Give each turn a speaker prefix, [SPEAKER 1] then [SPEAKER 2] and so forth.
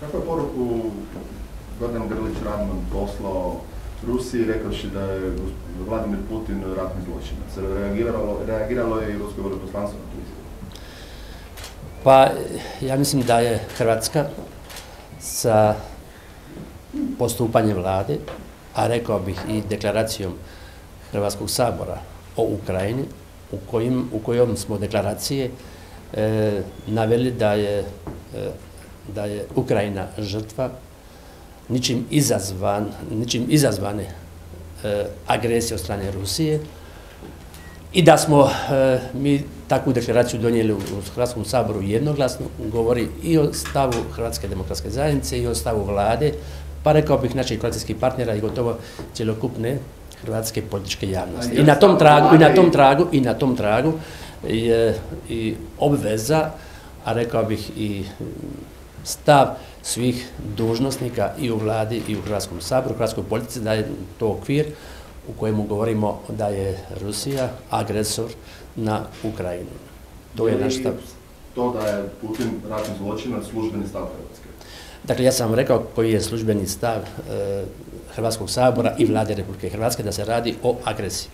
[SPEAKER 1] Kako je poruku Gordan Grlić Radman poslao Rusiji rekavši da je Vladimir Putin ratni zločinac? Reagiralo, reagiralo je i rusko veleposlanstvo na tu
[SPEAKER 2] Pa ja mislim da je Hrvatska sa postupanjem vlade, a rekao bih i deklaracijom Hrvatskog sabora o Ukrajini, u, kojim, u kojom smo deklaracije e, naveli da je, e, da je Ukrajina žrtva ničim izazvan, ničim izazvane e, agresije od strane Rusije i da smo e, mi takvu deklaraciju donijeli u, Hrvatskom saboru jednoglasno, govori i o stavu Hrvatske demokratske zajednice i o stavu vlade, pa rekao bih naših koalicijskih partnera i gotovo cjelokupne hrvatske političke javnosti. I na tom tragu, i na tom tragu, i na tom tragu je i obveza, a rekao bih i stav svih dužnosnika i u vladi i u Hrvatskom saboru, u Hrvatskoj politici, da je to okvir u kojemu govorimo da je Rusija agresor na Ukrajinu. To je naš stav.
[SPEAKER 1] To da je Putin ratni zločinac službeni stav Hrvatske.
[SPEAKER 2] Dakle, ja sam rekao koji je službeni stav e, Hrvatskog sabora i vlade Republike Hrvatske da se radi o agresiji.